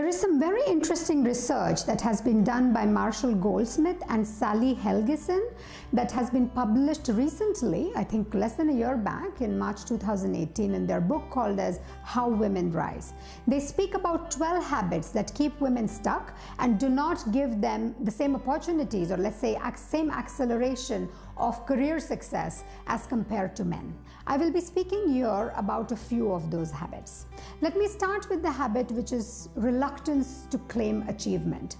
There is some very interesting research that has been done by Marshall Goldsmith and Sally Helgesen that has been published recently, I think less than a year back in March 2018 in their book called as How Women Rise. They speak about 12 habits that keep women stuck and do not give them the same opportunities or let's say same acceleration of career success as compared to men. I will be speaking here about a few of those habits. Let me start with the habit which is reluctance to claim achievement.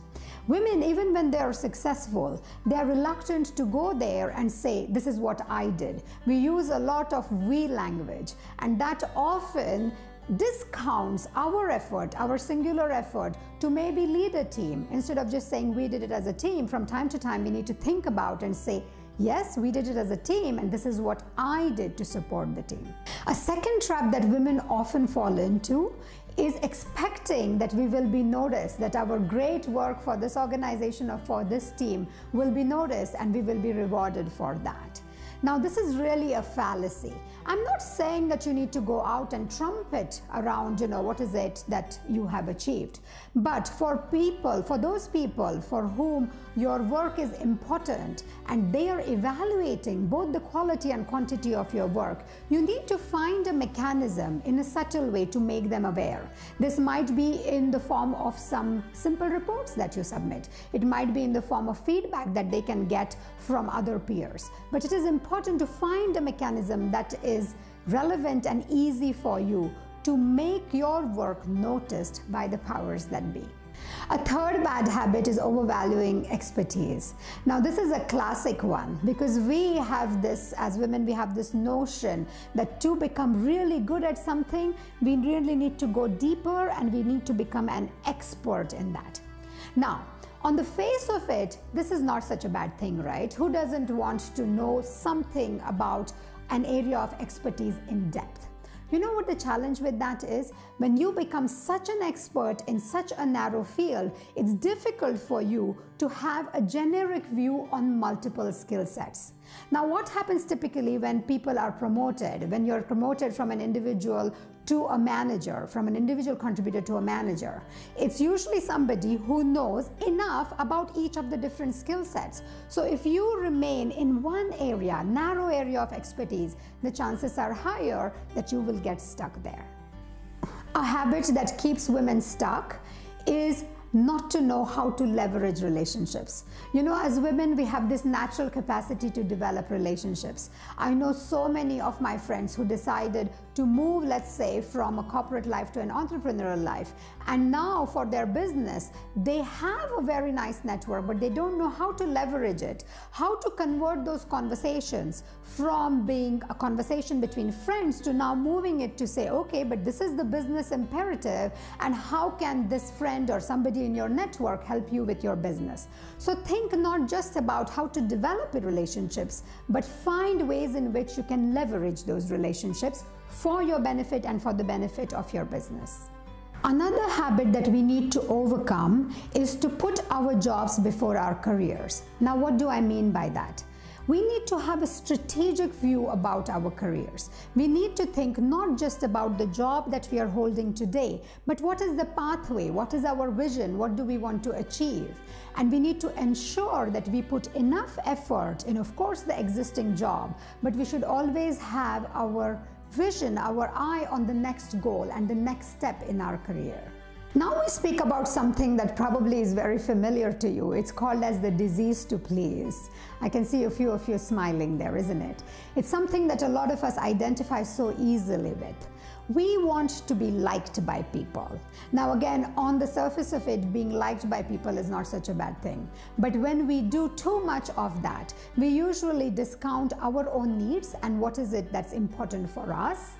Women, even when they are successful, they are reluctant to go there and say, This is what I did. We use a lot of we language, and that often discounts our effort, our singular effort to maybe lead a team. Instead of just saying we did it as a team, from time to time we need to think about and say, Yes, we did it as a team, and this is what I did to support the team. A second trap that women often fall into is expecting that we will be noticed, that our great work for this organization or for this team will be noticed and we will be rewarded for that. Now, this is really a fallacy. I'm not saying that you need to go out and trumpet around, you know, what is it that you have achieved. But for people, for those people for whom your work is important and they are evaluating both the quality and quantity of your work, you need to find a mechanism in a subtle way to make them aware. This might be in the form of some simple reports that you submit. It might be in the form of feedback that they can get from other peers. But it is important important to find a mechanism that is relevant and easy for you to make your work noticed by the powers that be. A third bad habit is overvaluing expertise. Now, this is a classic one because we have this, as women, we have this notion that to become really good at something, we really need to go deeper and we need to become an expert in that. Now, on the face of it, this is not such a bad thing, right? Who doesn't want to know something about an area of expertise in depth? You know what the challenge with that is? When you become such an expert in such a narrow field, it's difficult for you to have a generic view on multiple skill sets. Now, what happens typically when people are promoted? When you're promoted from an individual to a manager, from an individual contributor to a manager, it's usually somebody who knows enough about each of the different skill sets. So, if you remain in one area, narrow area of expertise, the chances are higher that you will get stuck there. A habit that keeps women stuck is not to know how to leverage relationships. You know, as women, we have this natural capacity to develop relationships. I know so many of my friends who decided to move, let's say, from a corporate life to an entrepreneurial life. And now for their business, they have a very nice network, but they don't know how to leverage it, how to convert those conversations from being a conversation between friends to now moving it to say, okay, but this is the business imperative, and how can this friend or somebody in your network help you with your business? So think not just about how to develop relationships, but find ways in which you can leverage those relationships for your benefit and for the benefit of your business. Another habit that we need to overcome is to put our jobs before our careers. Now, what do I mean by that? We need to have a strategic view about our careers. We need to think not just about the job that we are holding today, but what is the pathway? What is our vision? What do we want to achieve? And we need to ensure that we put enough effort in, of course, the existing job, but we should always have our vision, our eye on the next goal and the next step in our career. Now we speak about something that probably is very familiar to you. It's called as the disease to please. I can see a few of you smiling there, isn't it? It's something that a lot of us identify so easily with. We want to be liked by people. Now, again, on the surface of it, being liked by people is not such a bad thing. But when we do too much of that, we usually discount our own needs and what is it that's important for us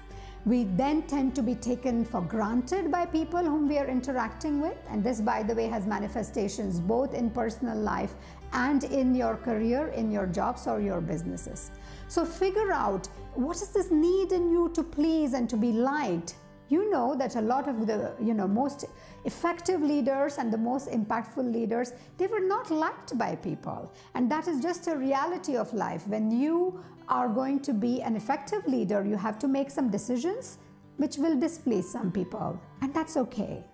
we then tend to be taken for granted by people whom we are interacting with. And this, by the way, has manifestations both in personal life and in your career, in your jobs or your businesses. So figure out what is this need in you to please and to be liked you know that a lot of the you know most effective leaders and the most impactful leaders they were not liked by people. And that is just a reality of life. When you are going to be an effective leader you have to make some decisions which will displease some people. And that's okay